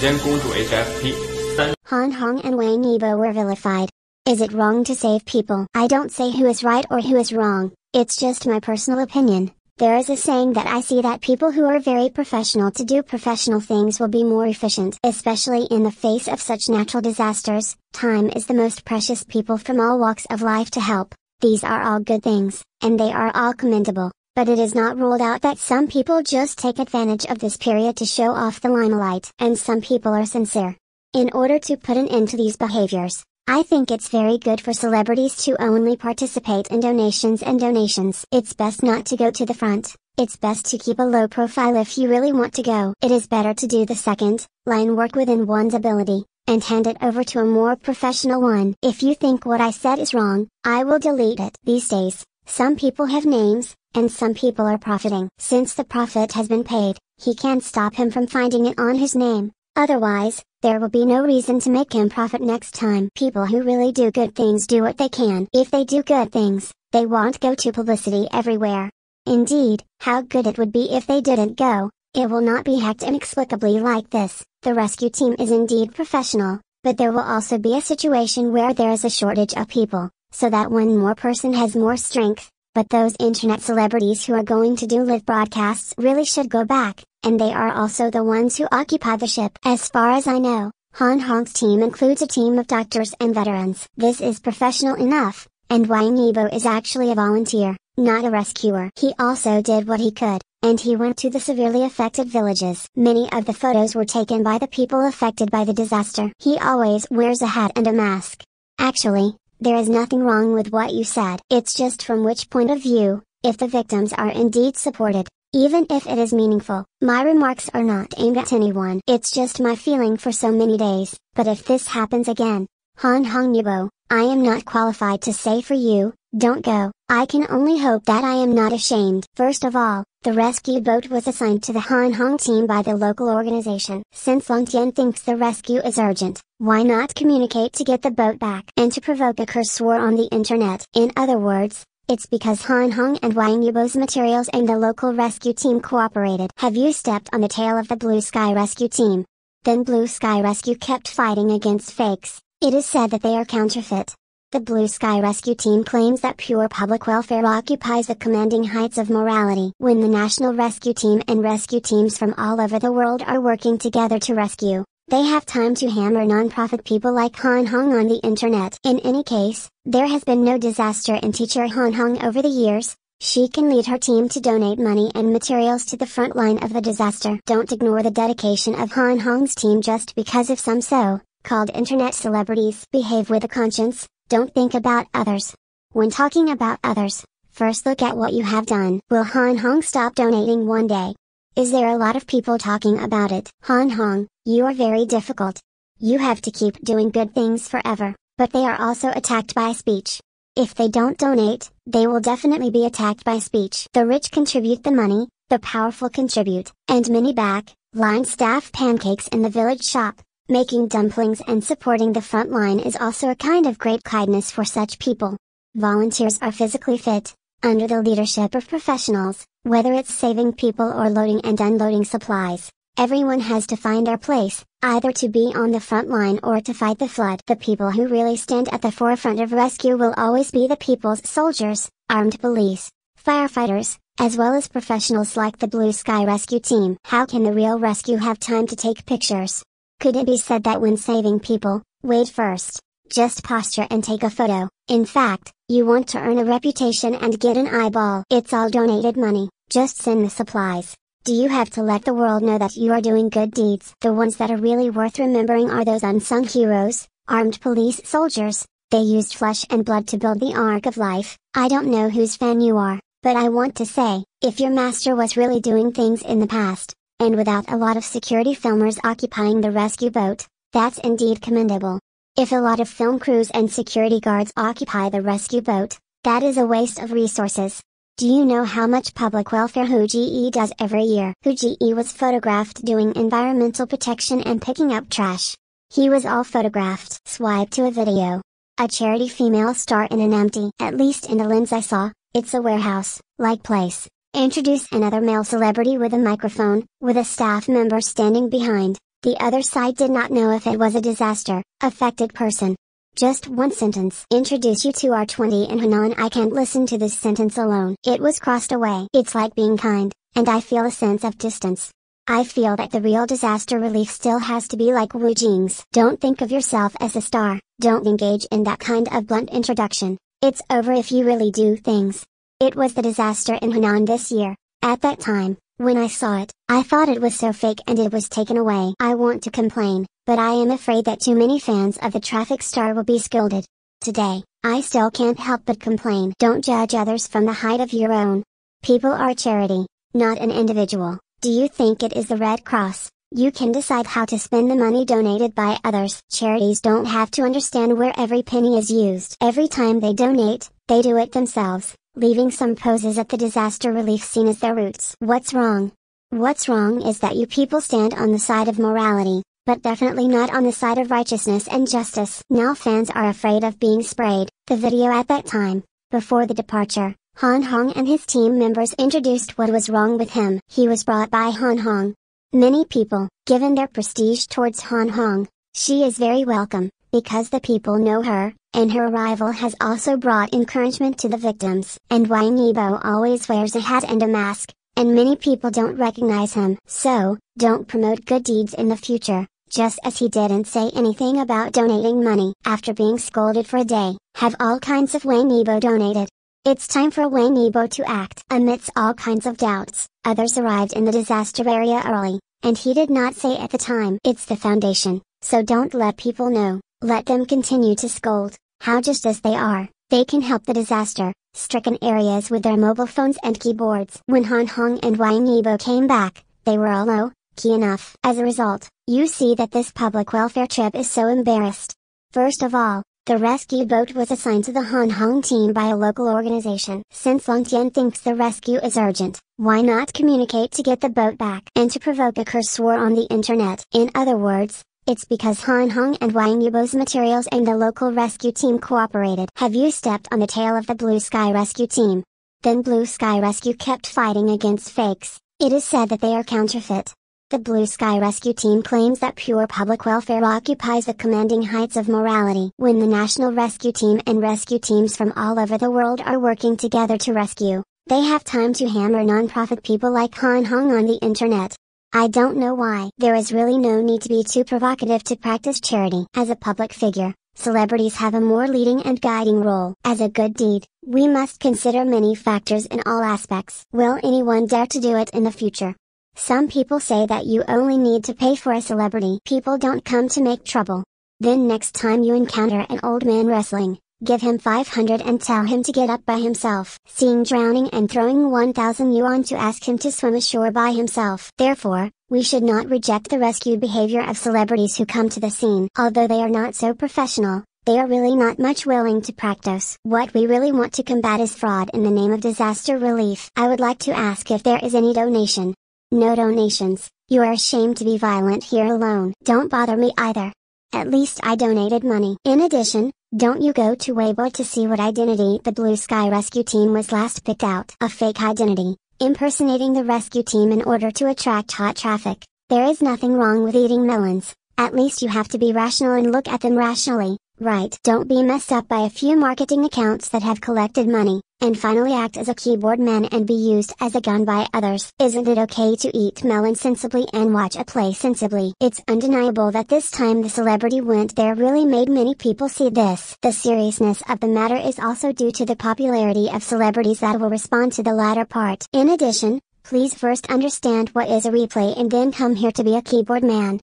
间，公主 HFP 三 Han Hong and Wang Yibo were vilified. Is it wrong to save people? I don't say who is right or who is wrong, it's just my personal opinion. There is a saying that I see that people who are very professional to do professional things will be more efficient. Especially in the face of such natural disasters, time is the most precious people from all walks of life to help. These are all good things, and they are all commendable, but it is not ruled out that some people just take advantage of this period to show off the limelight. And some people are sincere. In order to put an end to these behaviors, I think it's very good for celebrities to only participate in donations and donations. It's best not to go to the front, it's best to keep a low profile if you really want to go. It is better to do the second, line work within one's ability, and hand it over to a more professional one. If you think what I said is wrong, I will delete it. These days, some people have names, and some people are profiting. Since the profit has been paid, he can't stop him from finding it on his name. Otherwise, there will be no reason to make him profit next time. People who really do good things do what they can. If they do good things, they won't go to publicity everywhere. Indeed, how good it would be if they didn't go, it will not be hacked inexplicably like this. The rescue team is indeed professional, but there will also be a situation where there is a shortage of people, so that one more person has more strength, but those internet celebrities who are going to do live broadcasts really should go back, and they are also the ones who occupy the ship. As far as I know, Han Hong's team includes a team of doctors and veterans. This is professional enough, and Wang Yibo is actually a volunteer, not a rescuer. He also did what he could, and he went to the severely affected villages. Many of the photos were taken by the people affected by the disaster. He always wears a hat and a mask. Actually, there is nothing wrong with what you said. It's just from which point of view, if the victims are indeed supported, even if it is meaningful. My remarks are not aimed at anyone. It's just my feeling for so many days. But if this happens again, Han Hong Yibo, I am not qualified to say for you, don't go. I can only hope that I am not ashamed. First of all, the rescue boat was assigned to the Han Hong team by the local organization. Since Long Tian thinks the rescue is urgent, why not communicate to get the boat back? And to provoke a curse war on the internet. In other words, it's because Han Hong and Wang Yibo's materials and the local rescue team cooperated. Have you stepped on the tail of the Blue Sky Rescue team? Then Blue Sky Rescue kept fighting against fakes. It is said that they are counterfeit. The Blue Sky Rescue Team claims that pure public welfare occupies the commanding heights of morality. When the National Rescue Team and rescue teams from all over the world are working together to rescue, they have time to hammer non-profit people like Han Hong on the internet. In any case, there has been no disaster in teacher Han Hong over the years, she can lead her team to donate money and materials to the front line of the disaster. Don't ignore the dedication of Han Hong's team just because of some so called internet celebrities behave with a conscience, don't think about others. When talking about others, first look at what you have done. Will Han Hong stop donating one day? Is there a lot of people talking about it? Han Hong, you are very difficult. You have to keep doing good things forever, but they are also attacked by speech. If they don't donate, they will definitely be attacked by speech. The rich contribute the money, the powerful contribute, and many back, line staff pancakes in the village shop. Making dumplings and supporting the front line is also a kind of great kindness for such people. Volunteers are physically fit, under the leadership of professionals, whether it's saving people or loading and unloading supplies. Everyone has to find their place, either to be on the front line or to fight the flood. The people who really stand at the forefront of rescue will always be the people's soldiers, armed police, firefighters, as well as professionals like the Blue Sky Rescue Team. How can the real rescue have time to take pictures? Could it be said that when saving people, wait first, just posture and take a photo, in fact, you want to earn a reputation and get an eyeball. It's all donated money, just send the supplies. Do you have to let the world know that you are doing good deeds? The ones that are really worth remembering are those unsung heroes, armed police soldiers, they used flesh and blood to build the Ark of Life. I don't know whose fan you are, but I want to say, if your master was really doing things in the past, and without a lot of security filmers occupying the rescue boat, that's indeed commendable. If a lot of film crews and security guards occupy the rescue boat, that is a waste of resources. Do you know how much public welfare Hu Ji does every year? Hu Ji was photographed doing environmental protection and picking up trash. He was all photographed. Swipe to a video. A charity female star in an empty, at least in the lens I saw, it's a warehouse, like place. Introduce another male celebrity with a microphone, with a staff member standing behind. The other side did not know if it was a disaster, affected person. Just one sentence. Introduce you to R20 and Hanan I can't listen to this sentence alone. It was crossed away. It's like being kind, and I feel a sense of distance. I feel that the real disaster relief still has to be like Wu Jing's. Don't think of yourself as a star, don't engage in that kind of blunt introduction. It's over if you really do things. It was the disaster in Hunan this year. At that time, when I saw it, I thought it was so fake and it was taken away. I want to complain, but I am afraid that too many fans of the traffic star will be scolded. Today, I still can't help but complain. Don't judge others from the height of your own. People are charity, not an individual. Do you think it is the Red Cross? You can decide how to spend the money donated by others. Charities don't have to understand where every penny is used. Every time they donate, they do it themselves, leaving some poses at the disaster relief scene as their roots. What's wrong? What's wrong is that you people stand on the side of morality, but definitely not on the side of righteousness and justice. Now fans are afraid of being sprayed. The video at that time, before the departure, Han Hong and his team members introduced what was wrong with him. He was brought by Han Hong. Many people, given their prestige towards Han Hong, she is very welcome, because the people know her, and her arrival has also brought encouragement to the victims. And Wang Yibo always wears a hat and a mask, and many people don't recognize him. So, don't promote good deeds in the future, just as he didn't say anything about donating money. After being scolded for a day, have all kinds of Wang Yibo donated. It's time for Wang Yibo to act. Amidst all kinds of doubts, others arrived in the disaster area early, and he did not say at the time. It's the foundation, so don't let people know, let them continue to scold, how just as they are, they can help the disaster, stricken areas with their mobile phones and keyboards. When Han Hong and Wang Yibo came back, they were all low, key enough. As a result, you see that this public welfare trip is so embarrassed. First of all, the rescue boat was assigned to the Han Hong team by a local organization. Since Long Tian thinks the rescue is urgent, why not communicate to get the boat back and to provoke a curse war on the internet? In other words, it's because Han Hong and Wang Yibo's materials and the local rescue team cooperated. Have you stepped on the tail of the Blue Sky Rescue team? Then Blue Sky Rescue kept fighting against fakes. It is said that they are counterfeit. The Blue Sky Rescue Team claims that pure public welfare occupies the commanding heights of morality. When the National Rescue Team and rescue teams from all over the world are working together to rescue, they have time to hammer non-profit people like Han Hong on the internet. I don't know why. There is really no need to be too provocative to practice charity. As a public figure, celebrities have a more leading and guiding role. As a good deed, we must consider many factors in all aspects. Will anyone dare to do it in the future? Some people say that you only need to pay for a celebrity. People don't come to make trouble. Then next time you encounter an old man wrestling, give him 500 and tell him to get up by himself. Seeing drowning and throwing 1000 yuan to ask him to swim ashore by himself. Therefore, we should not reject the rescued behavior of celebrities who come to the scene. Although they are not so professional, they are really not much willing to practice. What we really want to combat is fraud in the name of disaster relief. I would like to ask if there is any donation, no donations, you are ashamed to be violent here alone. Don't bother me either. At least I donated money. In addition, don't you go to Weibo to see what identity the Blue Sky Rescue Team was last picked out. A fake identity, impersonating the rescue team in order to attract hot traffic. There is nothing wrong with eating melons, at least you have to be rational and look at them rationally, right? Don't be messed up by a few marketing accounts that have collected money and finally act as a keyboard man and be used as a gun by others. Isn't it okay to eat melon sensibly and watch a play sensibly? It's undeniable that this time the celebrity went there really made many people see this. The seriousness of the matter is also due to the popularity of celebrities that will respond to the latter part. In addition, please first understand what is a replay and then come here to be a keyboard man.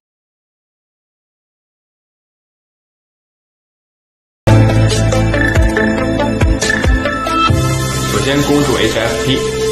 先攻注 hfp